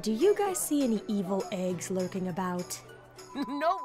Do you guys see any evil eggs lurking about? no,